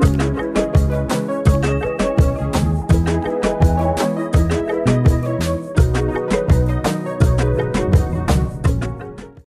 Bye.